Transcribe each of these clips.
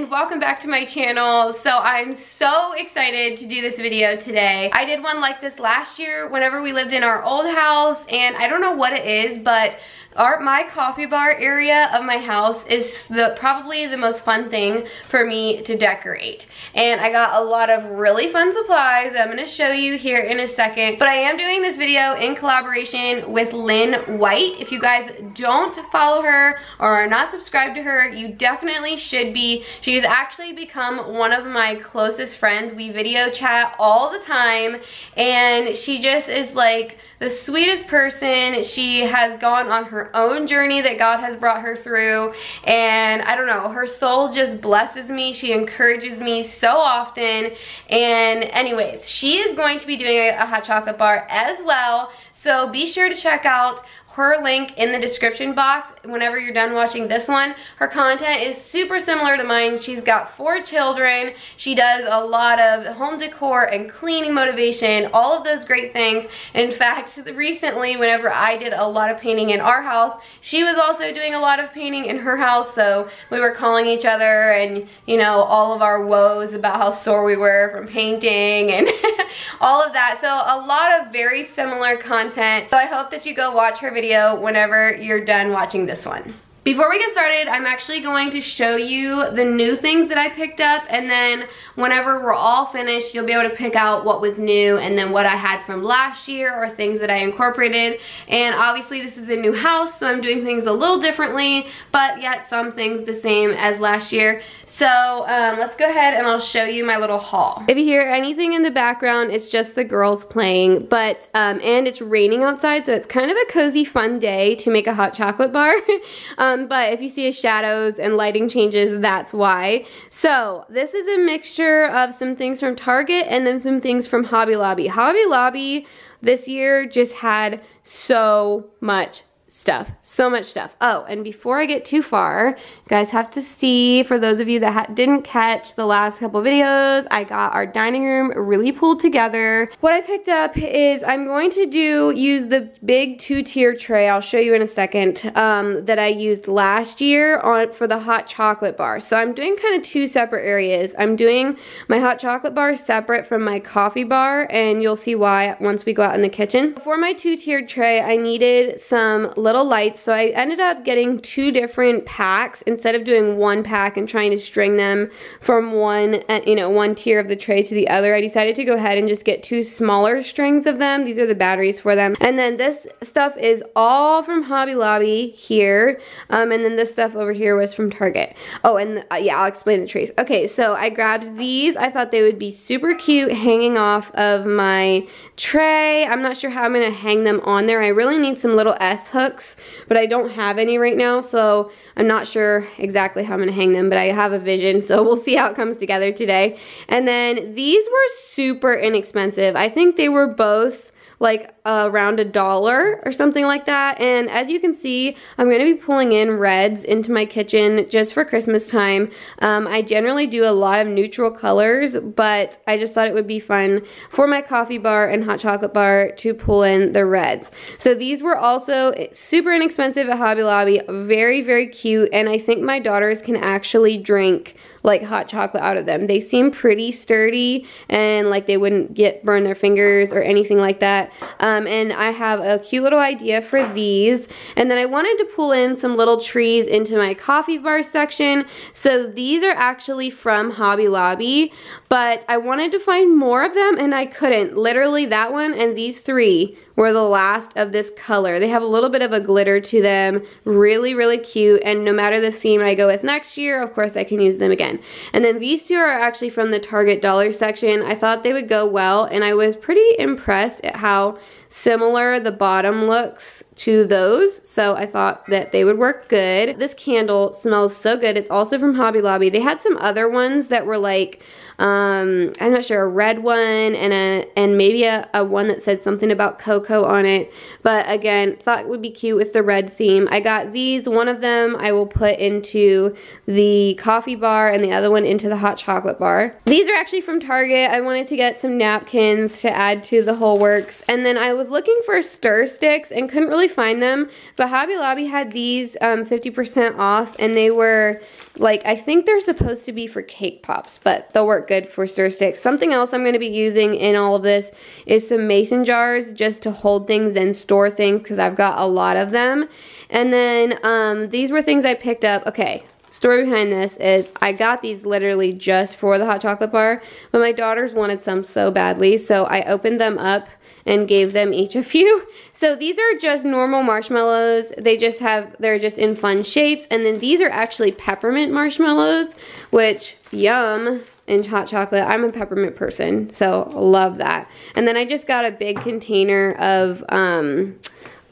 and welcome back to my channel. So I'm so excited to do this video today. I did one like this last year whenever we lived in our old house and I don't know what it is but our, my coffee bar area of my house is the probably the most fun thing for me to decorate. And I got a lot of really fun supplies I'm gonna show you here in a second. But I am doing this video in collaboration with Lynn White. If you guys don't follow her or are not subscribed to her, you definitely should be. She's actually become one of my closest friends. We video chat all the time and she just is like the sweetest person. She has gone on her own journey that God has brought her through. And I don't know, her soul just blesses me. She encourages me so often. And anyways, she is going to be doing a, a hot chocolate bar as well. So be sure to check out her link in the description box whenever you're done watching this one. Her content is super similar to mine. She's got four children. She does a lot of home decor and cleaning motivation, all of those great things. In fact, recently whenever I did a lot of painting in our house, she was also doing a lot of painting in her house. So we were calling each other and, you know, all of our woes about how sore we were from painting and all of that. So a lot of very similar content. So I hope that you go watch her video whenever you're done watching this one. Before we get started, I'm actually going to show you the new things that I picked up and then whenever we're all finished, you'll be able to pick out what was new and then what I had from last year or things that I incorporated. And obviously this is a new house, so I'm doing things a little differently, but yet some things the same as last year. So um, let's go ahead and I'll show you my little haul. If you hear anything in the background, it's just the girls playing, but, um, and it's raining outside, so it's kind of a cozy, fun day to make a hot chocolate bar. um, Um, but if you see shadows and lighting changes, that's why. So this is a mixture of some things from Target and then some things from Hobby Lobby. Hobby Lobby this year just had so much stuff. So much stuff. Oh, and before I get too far, guys have to see, for those of you that didn't catch the last couple videos, I got our dining room really pulled together. What I picked up is I'm going to do, use the big two-tier tray, I'll show you in a second, um, that I used last year on for the hot chocolate bar. So I'm doing kind of two separate areas. I'm doing my hot chocolate bar separate from my coffee bar, and you'll see why once we go out in the kitchen. For my two-tiered tray, I needed some little lights. So I ended up getting two different packs instead of doing one pack and trying to string them from one, uh, you know, one tier of the tray to the other. I decided to go ahead and just get two smaller strings of them. These are the batteries for them. And then this stuff is all from Hobby Lobby here. Um, and then this stuff over here was from Target. Oh, and uh, yeah, I'll explain the trays. Okay, so I grabbed these. I thought they would be super cute hanging off of my tray. I'm not sure how I'm gonna hang them on there. I really need some little S hooks hooks, but I don't have any right now, so I'm not sure exactly how I'm gonna hang them, but I have a vision, so we'll see how it comes together today. And then these were super inexpensive. I think they were both like around a dollar or something like that. And as you can see, I'm going to be pulling in reds into my kitchen just for Christmas time. Um, I generally do a lot of neutral colors, but I just thought it would be fun for my coffee bar and hot chocolate bar to pull in the reds. So these were also super inexpensive at Hobby Lobby, very, very cute, and I think my daughters can actually drink like hot chocolate out of them. They seem pretty sturdy and like they wouldn't get burn their fingers or anything like that. Um, and I have a cute little idea for these. And then I wanted to pull in some little trees into my coffee bar section. So these are actually from Hobby Lobby, but I wanted to find more of them and I couldn't. Literally that one and these three were the last of this color. They have a little bit of a glitter to them. Really, really cute. And no matter the theme I go with next year, of course I can use them again. And then these two are actually from the Target dollar section. I thought they would go well and I was pretty impressed at how similar the bottom looks to those so I thought that they would work good. This candle smells so good. It's also from Hobby Lobby. They had some other ones that were like um, I'm not sure, a red one and a and maybe a, a one that said something about cocoa on it. But again, thought it would be cute with the red theme. I got these. One of them I will put into the coffee bar and the other one into the hot chocolate bar. These are actually from Target. I wanted to get some napkins to add to the whole works. And then I was looking for stir sticks and couldn't really find them, but Hobby Lobby had these 50% um, off and they were like, I think they're supposed to be for cake pops, but they'll work good for stir sticks. Something else I'm gonna be using in all of this is some mason jars just to hold things and store things because I've got a lot of them. And then um, these were things I picked up. Okay, story behind this is I got these literally just for the hot chocolate bar, but my daughters wanted some so badly, so I opened them up and gave them each a few. So these are just normal marshmallows. They just have, they're just in fun shapes. And then these are actually peppermint marshmallows, which yum and hot chocolate. I'm a peppermint person, so love that. And then I just got a big container of um,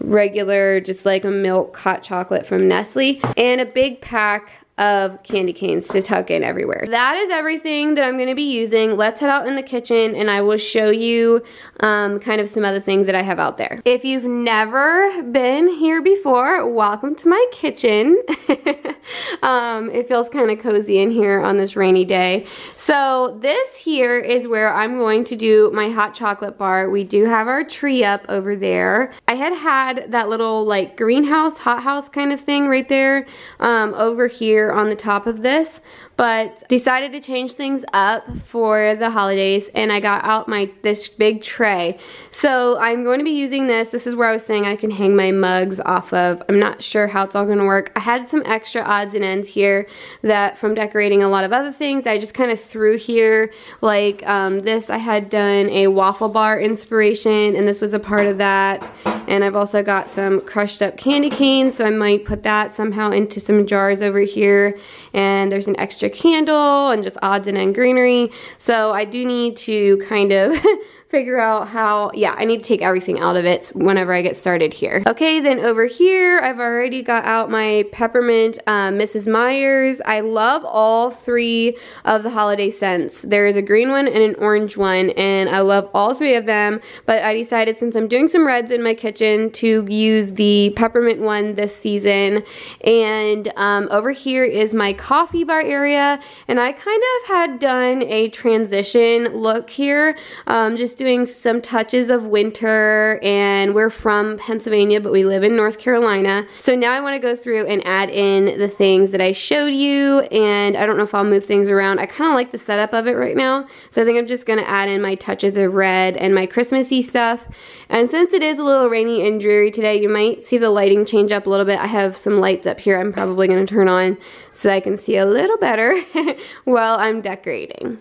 regular, just like a milk hot chocolate from Nestle, and a big pack of candy canes to tuck in everywhere. That is everything that I'm gonna be using. Let's head out in the kitchen and I will show you um, kind of some other things that I have out there. If you've never been here before, welcome to my kitchen. um, it feels kind of cozy in here on this rainy day. So this here is where I'm going to do my hot chocolate bar. We do have our tree up over there. I had had that little like greenhouse, hothouse kind of thing right there um, over here on the top of this, but decided to change things up for the holidays and I got out my this big tray. So I'm going to be using this. This is where I was saying I can hang my mugs off of. I'm not sure how it's all going to work. I had some extra odds and ends here that from decorating a lot of other things I just kind of threw here. Like um, this I had done a waffle bar inspiration and this was a part of that. And I've also got some crushed up candy canes so I might put that somehow into some jars over here. And there's an extra candle and just odds and end greenery. So I do need to kind of figure out how, yeah, I need to take everything out of it whenever I get started here. Okay, then over here, I've already got out my peppermint uh, Mrs. Meyer's. I love all three of the holiday scents. There is a green one and an orange one, and I love all three of them, but I decided since I'm doing some reds in my kitchen to use the peppermint one this season. And um, over here is my coffee bar area, and I kind of had done a transition look here, um, just doing some touches of winter and we're from Pennsylvania but we live in North Carolina. So now I want to go through and add in the things that I showed you and I don't know if I'll move things around. I kind of like the setup of it right now. So I think I'm just going to add in my touches of red and my Christmassy stuff. And since it is a little rainy and dreary today, you might see the lighting change up a little bit. I have some lights up here I'm probably going to turn on so I can see a little better while I'm decorating.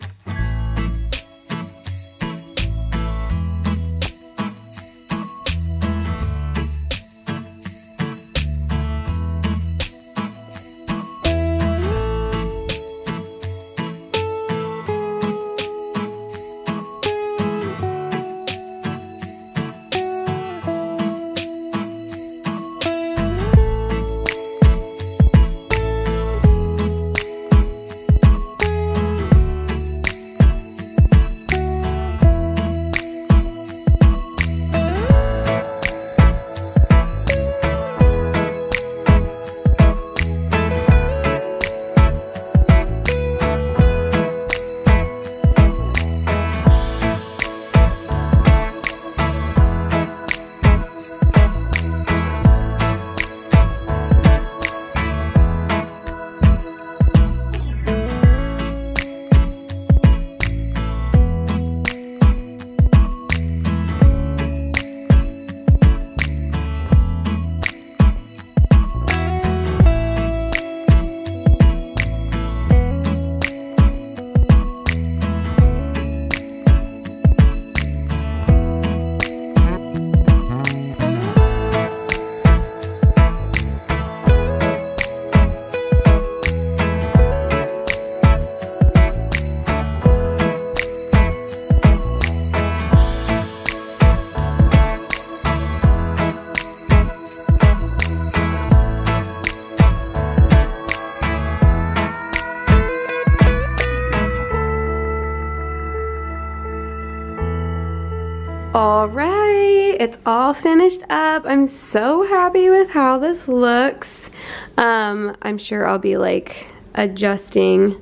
All right, it's all finished up. I'm so happy with how this looks. Um, I'm sure I'll be like adjusting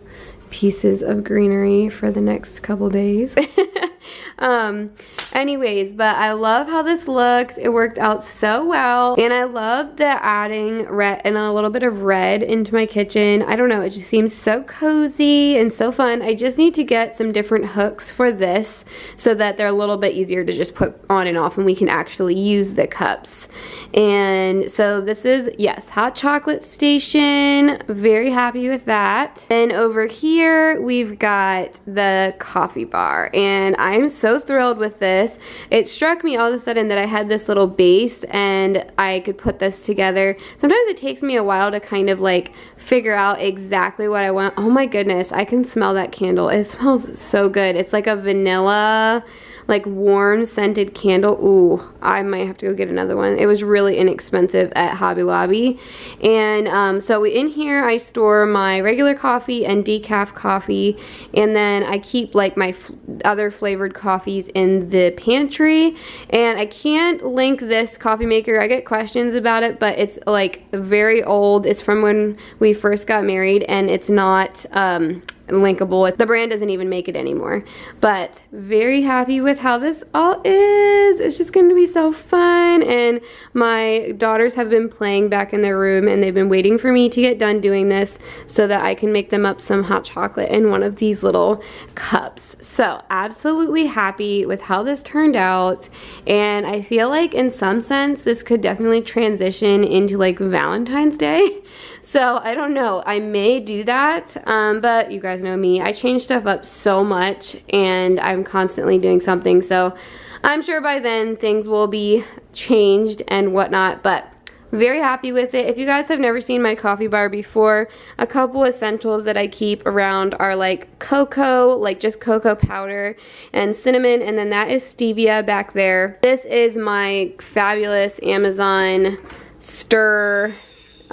pieces of greenery for the next couple days. um, anyways, but I love how this looks. It worked out so well. And I love the adding red and a little bit of red into my kitchen. I don't know, it just seems so cozy and so fun. I just need to get some different hooks for this so that they're a little bit easier to just put on and off and we can actually use the cups. And so this is, yes, hot chocolate station. Very happy with that. And over here, we've got the coffee bar. And I'm so thrilled with this. It struck me all of a sudden that I had this little base and I could put this together. Sometimes it takes me a while to kind of like figure out exactly what I want. Oh my goodness, I can smell that candle. It smells so good. It's like a vanilla like warm scented candle. Ooh, I might have to go get another one. It was really inexpensive at Hobby Lobby. And um, so in here I store my regular coffee and decaf coffee. And then I keep like my other flavored coffees in the pantry. And I can't link this coffee maker. I get questions about it, but it's like very old. It's from when we first got married and it's not um, linkable. With the brand doesn't even make it anymore. But very happy with how this all is. It's just going to be so fun. And my daughters have been playing back in their room and they've been waiting for me to get done doing this so that I can make them up some hot chocolate in one of these little cups. So absolutely happy with how this turned out. And I feel like in some sense this could definitely transition into like Valentine's Day. So I don't know. I may do that. Um, but you guys guys know me, I change stuff up so much and I'm constantly doing something. So I'm sure by then things will be changed and whatnot, but very happy with it. If you guys have never seen my coffee bar before, a couple essentials that I keep around are like cocoa, like just cocoa powder and cinnamon, and then that is stevia back there. This is my fabulous Amazon stir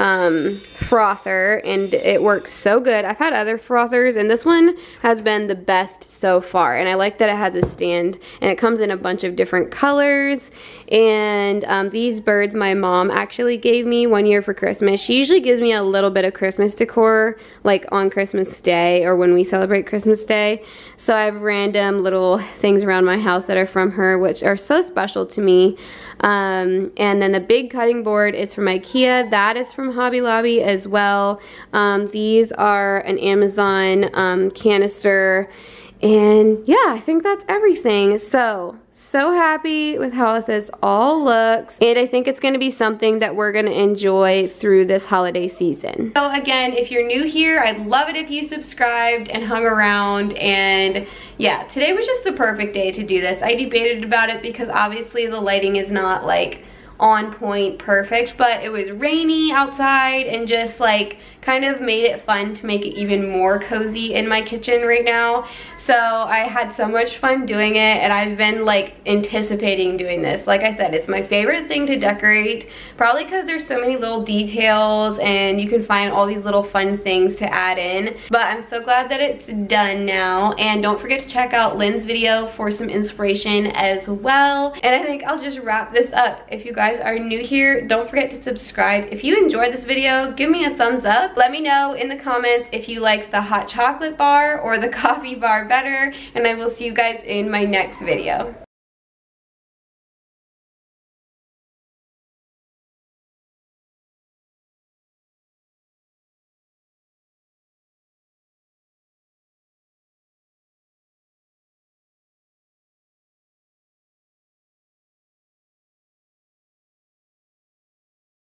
um, frother and it works so good. I've had other frothers and this one has been the best so far and I like that it has a stand and it comes in a bunch of different colors and um, these birds my mom actually gave me one year for Christmas. She usually gives me a little bit of Christmas decor like on Christmas Day or when we celebrate Christmas Day. So I have random little things around my house that are from her which are so special to me. Um, and then the big cutting board is from Ikea. That is from Hobby Lobby as well. Um, these are an Amazon um, canister. And yeah, I think that's everything. So, so happy with how this all looks. And I think it's gonna be something that we're gonna enjoy through this holiday season. So again, if you're new here, I'd love it if you subscribed and hung around. And yeah, today was just the perfect day to do this. I debated about it because obviously the lighting is not like on point perfect, but it was rainy outside and just like kind of made it fun to make it even more cozy in my kitchen right now. So I had so much fun doing it and I've been like anticipating doing this. Like I said, it's my favorite thing to decorate, probably because there's so many little details and you can find all these little fun things to add in. But I'm so glad that it's done now. And don't forget to check out Lynn's video for some inspiration as well. And I think I'll just wrap this up. If you guys are new here, don't forget to subscribe. If you enjoyed this video, give me a thumbs up let me know in the comments if you liked the hot chocolate bar or the coffee bar better, and I will see you guys in my next video.